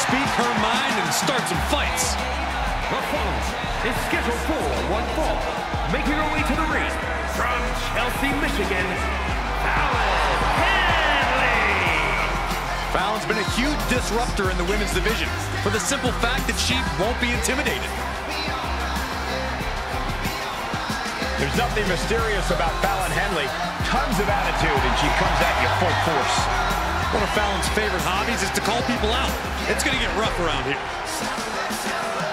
speak her mind and start some fights. The following is scheduled for one fall. Making her way to the ring from Chelsea, Michigan, Fallon Henley. Fallon's been a huge disruptor in the women's division for the simple fact that she won't be intimidated. There's nothing mysterious about Fallon Henley. Tons of attitude, and she comes at you full force. One of Fallon's favorite hobbies is to call people out. It's going to get rough around here.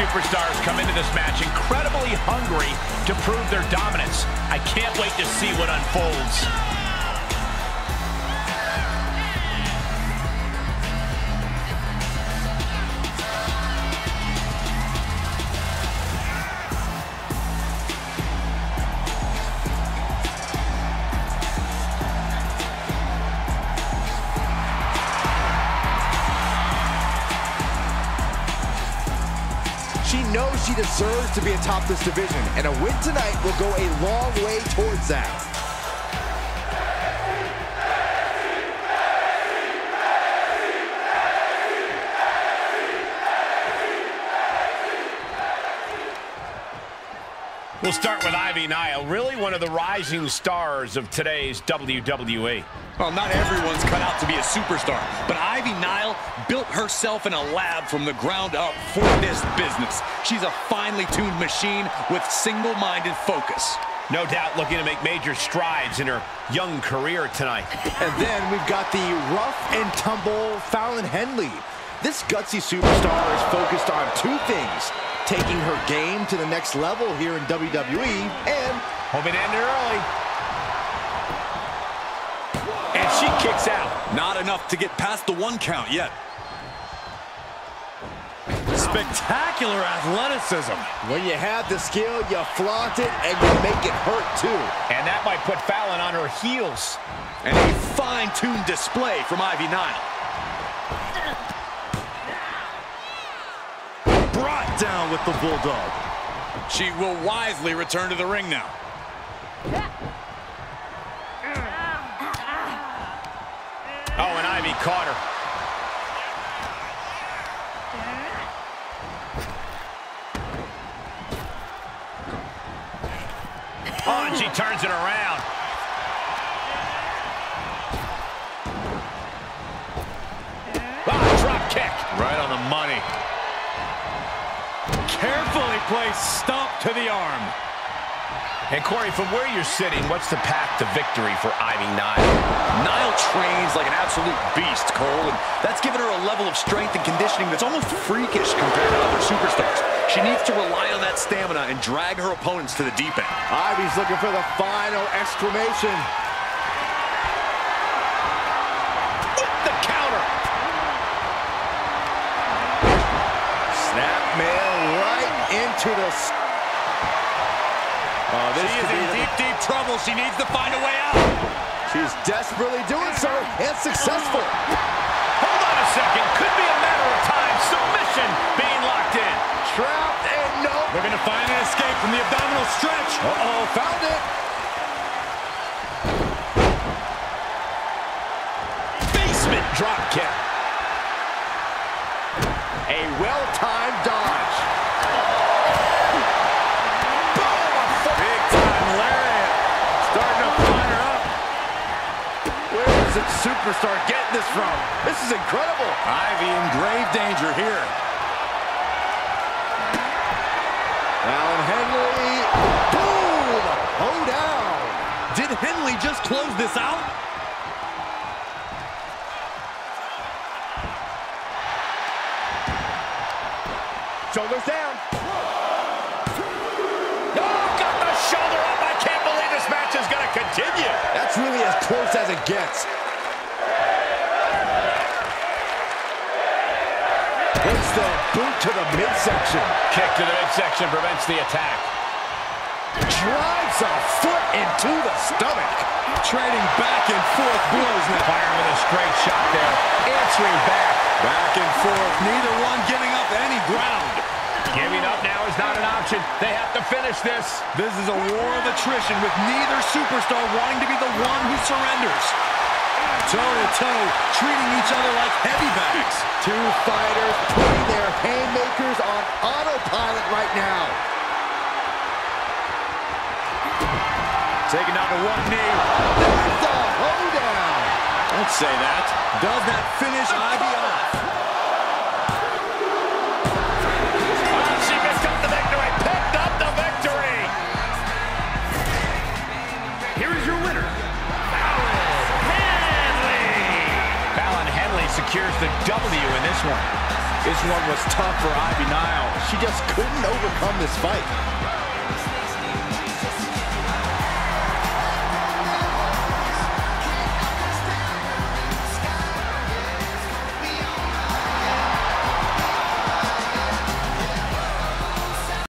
Superstars come into this match incredibly hungry to prove their dominance. I can't wait to see what unfolds. She knows she deserves to be atop this division, and a win tonight will go a long way towards that. We'll start with Ivy Nile, really one of the rising stars of today's WWE. Well, not everyone's cut out to be a superstar, but Ivy Nile built herself in a lab from the ground up for this business. She's a finely tuned machine with single-minded focus. No doubt looking to make major strides in her young career tonight. And then we've got the rough and tumble Fallon Henley. This gutsy superstar is focused on two things, taking her game to the next level here in WWE and Hope it ended early. And she kicks out. Not enough to get past the one count yet. Spectacular athleticism. when you have the skill, you flaunt it and you make it hurt too. And that might put Fallon on her heels. And a fine-tuned display from Ivy Nile. Down with the Bulldog. She will wisely return to the ring now. Oh, and Ivy caught her. Oh, and she turns it around. Carefully placed stomp to the arm. And Corey, from where you're sitting, what's the path to victory for Ivy Nile? Nile trains like an absolute beast, Cole, and that's given her a level of strength and conditioning that's almost freakish compared to other superstars. She needs to rely on that stamina and drag her opponents to the deep end. Ivy's looking for the final exclamation. The... Oh, this She is in deep, deep trouble. She needs to find a way out. She's desperately doing so and successful. Hold on a second. Could be a matter of time. Submission being locked in. Trapped and no. We're going to find an escape from the abdominal stretch. Uh-oh, found it. Basement drop kick. A well-timed superstar getting this from? This is incredible. Ivy in grave danger here. Fallon Henley. Boom! Oh, down. Did Henley just close this out? Shoulders down. Oh, got the shoulder up. I can't believe this match is going to continue. That's really as close as it gets. Boot to the midsection. Kick to the midsection prevents the attack. Drives a foot into the stomach. Trading back and forth blows now. Firing with a straight shot there. Answering back. Back and forth. Neither one giving up any ground. Giving up now is not an option. They have to finish this. This is a war of attrition with neither superstar wanting to be the one who surrenders. Toe-to-toe, treating each other like heavy bags. Two fighters putting their haymakers on autopilot right now. Taking down to one knee. That's a hoedown. Don't say that. Does that finish Ivy secures the W in this one. This one was tough for Ivy Nile. She just couldn't overcome this fight.